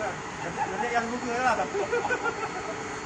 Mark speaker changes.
Speaker 1: Nanti lah. yang muka lah.